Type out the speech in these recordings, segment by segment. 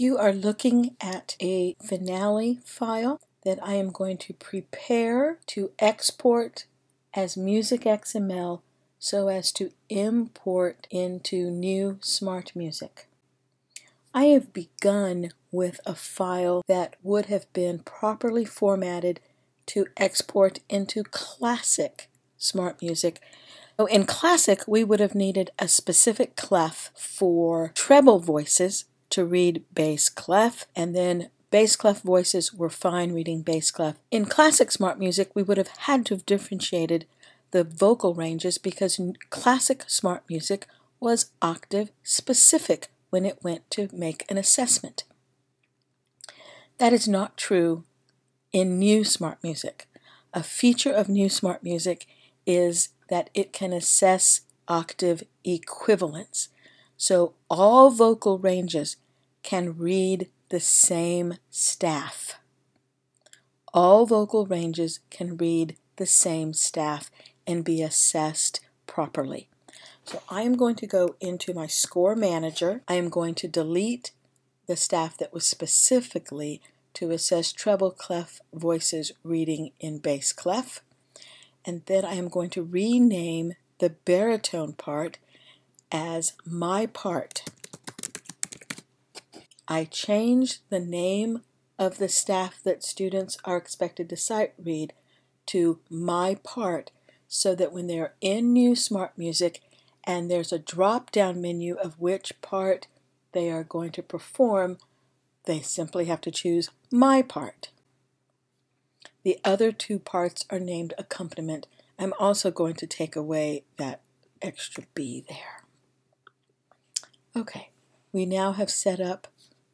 You are looking at a Finale file that I am going to prepare to export as MusicXML so as to import into new SmartMusic. I have begun with a file that would have been properly formatted to export into Classic SmartMusic. So in Classic, we would have needed a specific clef for treble voices to read bass clef, and then bass clef voices were fine reading bass clef. In Classic SmartMusic, we would have had to have differentiated the vocal ranges because Classic SmartMusic was octave specific when it went to make an assessment. That is not true in new SmartMusic. A feature of new SmartMusic is that it can assess octave equivalence. So all vocal ranges can read the same staff. All vocal ranges can read the same staff and be assessed properly. So I am going to go into my score manager. I am going to delete the staff that was specifically to assess treble clef voices reading in bass clef. And then I am going to rename the baritone part as my part. I change the name of the staff that students are expected to sight read to my part so that when they're in new SmartMusic and there's a drop down menu of which part they are going to perform, they simply have to choose my part. The other two parts are named accompaniment. I'm also going to take away that extra B there. Okay, we now have set up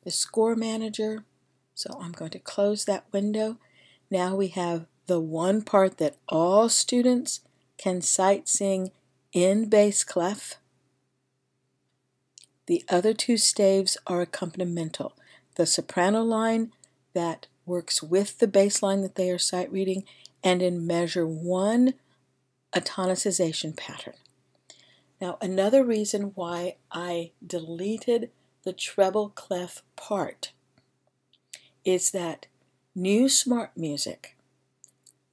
the score manager. So I'm going to close that window. Now we have the one part that all students can sight sing in bass clef. The other two staves are accompanimental. The soprano line that works with the bass line that they are sight reading, and in measure one, a tonicization pattern. Now, another reason why I deleted the treble clef part is that new SmartMusic,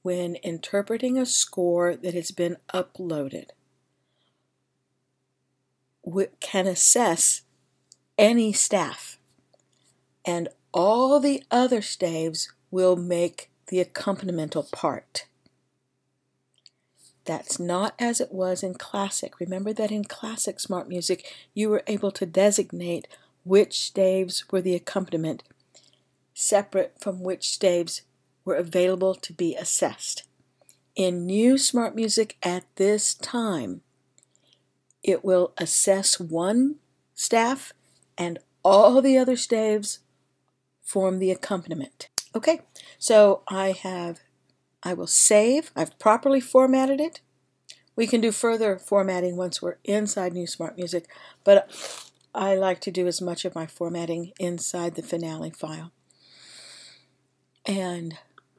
when interpreting a score that has been uploaded, can assess any staff, and all the other staves will make the accompanimental part. That's not as it was in classic. Remember that in classic SmartMusic, you were able to designate which staves were the accompaniment, separate from which staves were available to be assessed. In new SmartMusic at this time, it will assess one staff and all the other staves form the accompaniment. Okay, so I have, I will save, I've properly formatted it. We can do further formatting once we're inside New SmartMusic, but I like to do as much of my formatting inside the Finale file. And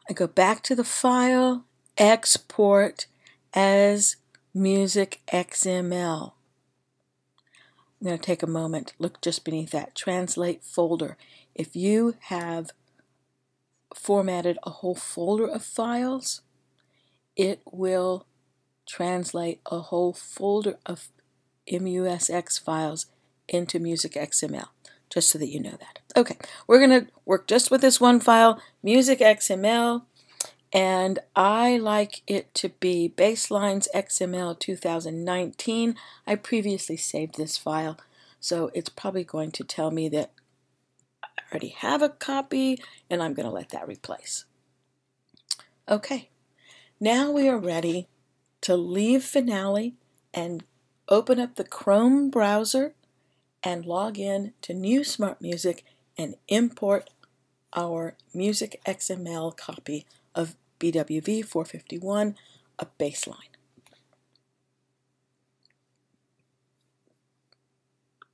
I go back to the file, export as MusicXML. I'm going to take a moment, look just beneath that, translate folder. If you have formatted a whole folder of files, it will translate a whole folder of MUSX files into MusicXML, just so that you know that. Okay, we're going to work just with this one file, MusicXML, and I like it to be Baselines XML 2019. I previously saved this file, so it's probably going to tell me that I already have a copy, and I'm going to let that replace. Okay, now we are ready to leave Finale and open up the Chrome browser and log in to New SmartMusic and import our MusicXML copy of BWV 451, a bassline.